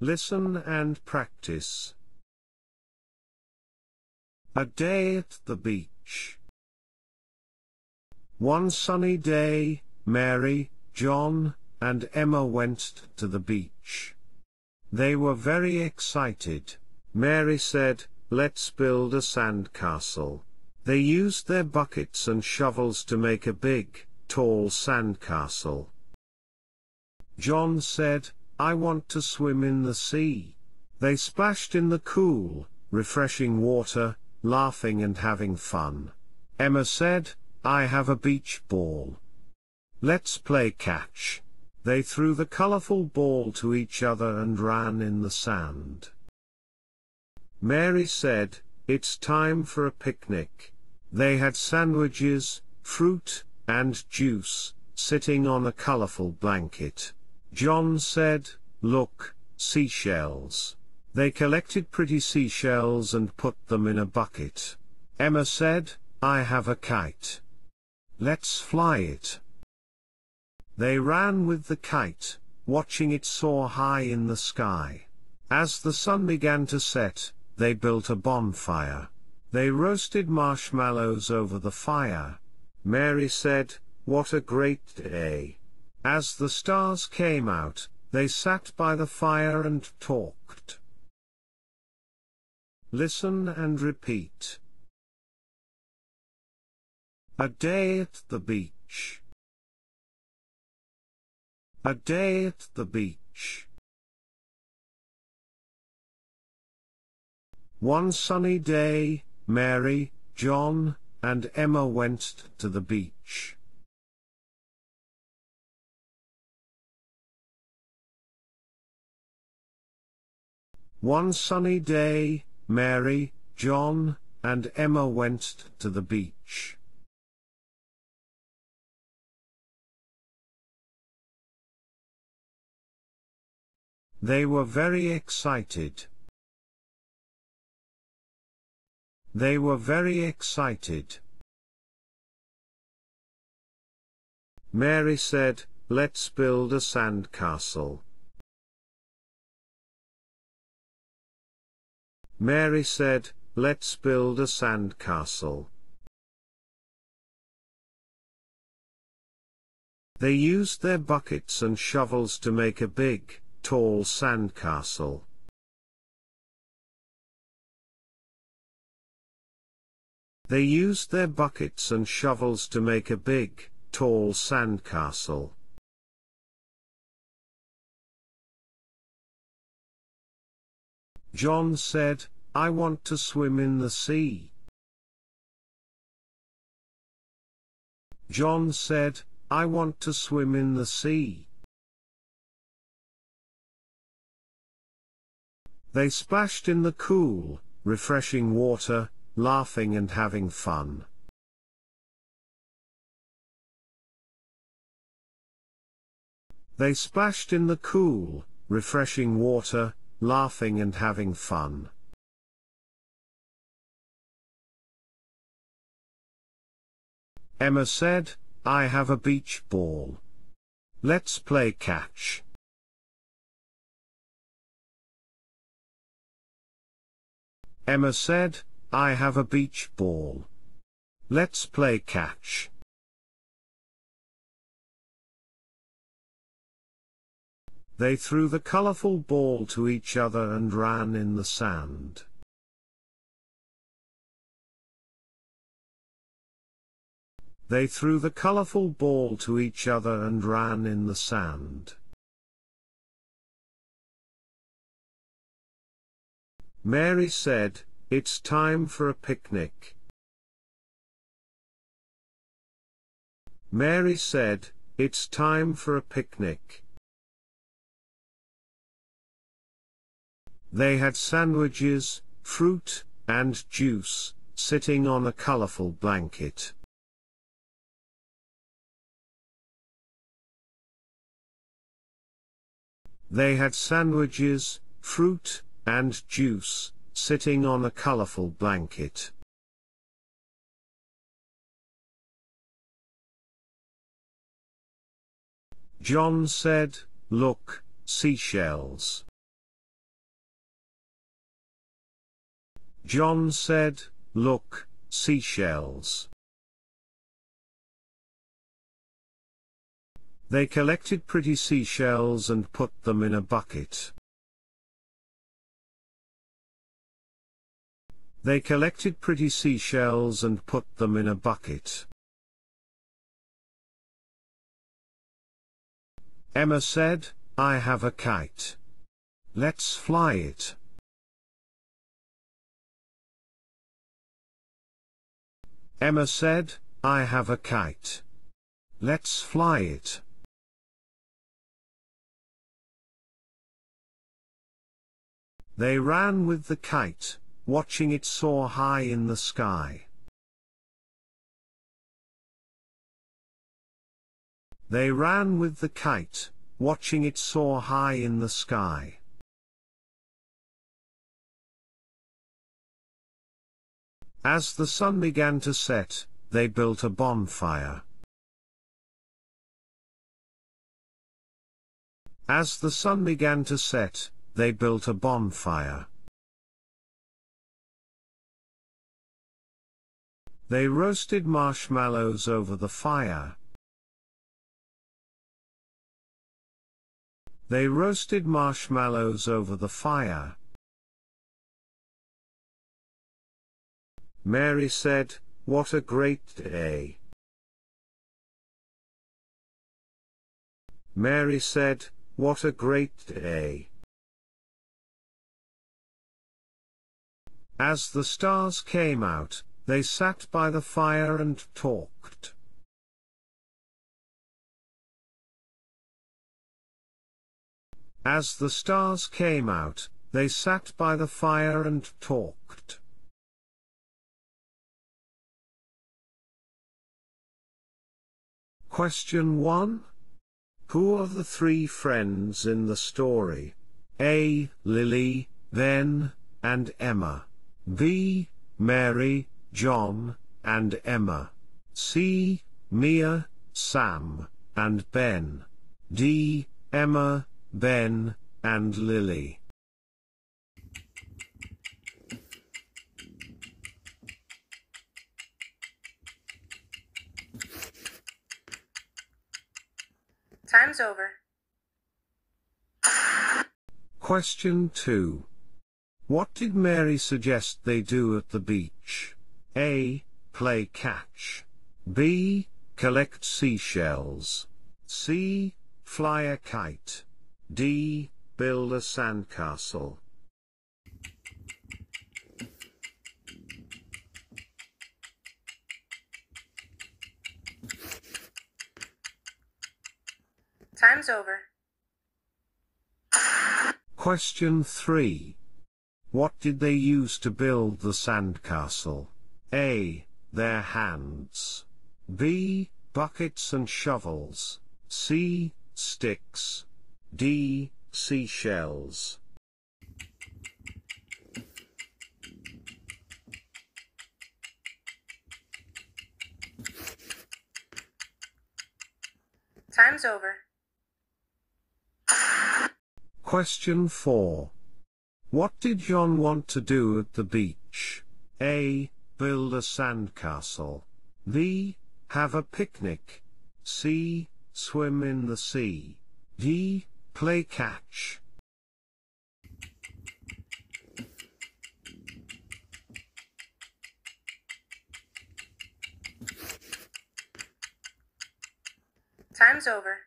Listen and practice. A day at the beach. One sunny day, Mary, John, and Emma went to the beach. They were very excited. Mary said, Let's build a sandcastle. They used their buckets and shovels to make a big, tall sandcastle. John said, I want to swim in the sea. They splashed in the cool, refreshing water, laughing and having fun. Emma said, I have a beach ball. Let's play catch. They threw the colorful ball to each other and ran in the sand. Mary said, It's time for a picnic. They had sandwiches, fruit, and juice, sitting on a colorful blanket. John said, Look, seashells. They collected pretty seashells and put them in a bucket. Emma said, I have a kite. Let's fly it. They ran with the kite, watching it soar high in the sky. As the sun began to set, they built a bonfire. They roasted marshmallows over the fire. Mary said, What a great day. As the stars came out, they sat by the fire and talked. Listen and repeat. A day at the beach. A day at the beach. One sunny day, Mary, John, and Emma went to the beach. One sunny day, Mary, John, and Emma went to the beach. They were very excited. They were very excited. Mary said, Let's build a sandcastle. Mary said, Let's build a sandcastle. They used their buckets and shovels to make a big, tall sandcastle. They used their buckets and shovels to make a big, tall sandcastle. John said, I want to swim in the sea. John said, I want to swim in the sea. They splashed in the cool, refreshing water, laughing and having fun. They splashed in the cool, refreshing water, laughing and having fun. Emma said, I have a beach ball. Let's play catch. Emma said, I have a beach ball. Let's play catch. They threw the colorful ball to each other and ran in the sand. They threw the colorful ball to each other and ran in the sand. Mary said, It's time for a picnic. Mary said, It's time for a picnic. They had sandwiches, fruit, and juice, sitting on a colorful blanket. They had sandwiches, fruit, and juice, sitting on a colorful blanket. John said, Look, seashells. John said, Look, seashells. They collected pretty seashells and put them in a bucket. They collected pretty seashells and put them in a bucket. Emma said, I have a kite. Let's fly it. Emma said, I have a kite. Let's fly it. They ran with the kite, watching it soar high in the sky. They ran with the kite, watching it soar high in the sky. As the sun began to set, they built a bonfire. As the sun began to set, they built a bonfire. They roasted marshmallows over the fire. They roasted marshmallows over the fire. Mary said, What a great day. Mary said, What a great day. As the stars came out, they sat by the fire and talked. As the stars came out, they sat by the fire and talked. Question 1. Who are the three friends in the story? A. Lily, Ben, and Emma. B. Mary, John, and Emma. C. Mia, Sam, and Ben. D. Emma, Ben, and Lily. Time's over. Question 2. What did Mary suggest they do at the beach? A. Play catch. B. Collect seashells. C. Fly a kite. D. Build a sandcastle. Time's over. Question 3. What did they use to build the sandcastle? A. Their hands. B. Buckets and shovels. C. Sticks. D. Seashells. Time's over. Question 4. What did John want to do at the beach? A. Build a sandcastle. B. Have a picnic. C. Swim in the sea. D. Play catch. Time's over.